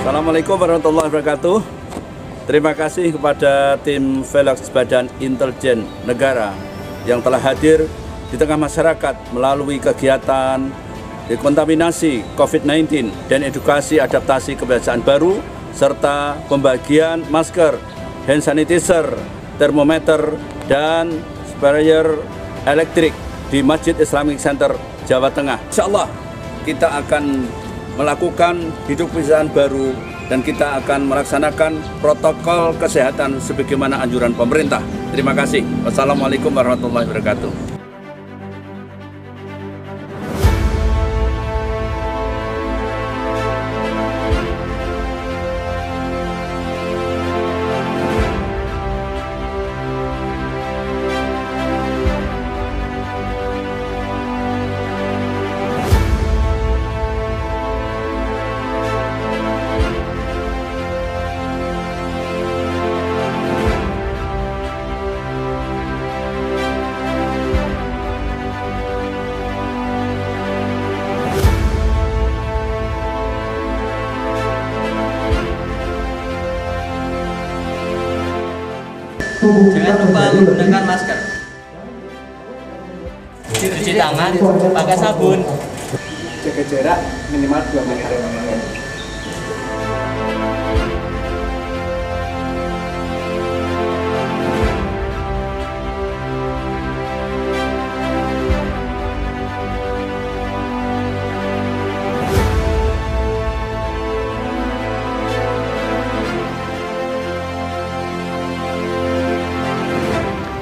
Assalamualaikum warahmatullahi wabarakatuh. Terima kasih kepada tim Velox Badan Intelijen Negara yang telah hadir di tengah masyarakat melalui kegiatan dekontaminasi COVID-19 dan edukasi adaptasi kebiasaan baru serta pembagian masker, hand sanitizer, termometer, dan sprayer elektrik di Masjid Islamic Center Jawa Tengah. Insya Allah kita akan melakukan hidup kebiasaan baru dan kita akan melaksanakan protokol kesehatan sebagaimana anjuran pemerintah. Terima kasih. Wassalamualaikum warahmatullahi wabarakatuh. Jangan lupa menggunakan masker. Cuci tangan pakai sabun. Jaga jarak minimal 2 meter.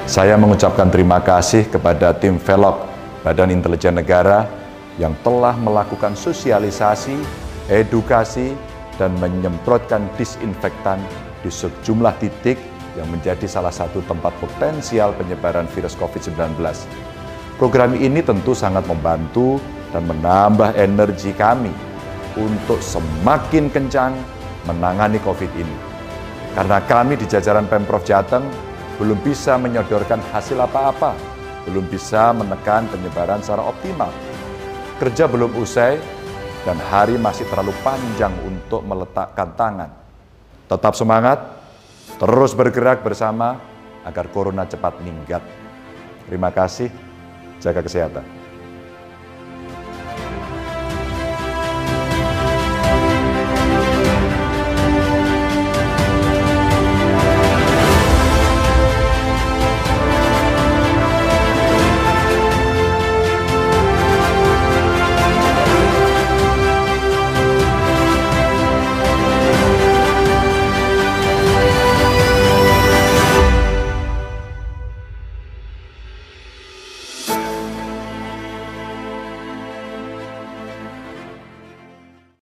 Saya mengucapkan terima kasih kepada tim Velop Badan Intelijen Negara yang telah melakukan sosialisasi, edukasi, dan menyemprotkan disinfektan di sejumlah titik yang menjadi salah satu tempat potensial penyebaran virus COVID-19. Program ini tentu sangat membantu dan menambah energi kami untuk semakin kencang menangani COVID ini. Karena kami di jajaran Pemprov Jateng belum bisa menyodorkan hasil apa-apa, belum bisa menekan penyebaran secara optimal. Kerja belum usai, dan hari masih terlalu panjang untuk meletakkan tangan. Tetap semangat, terus bergerak bersama agar corona cepat minggat. Terima kasih, jaga kesehatan.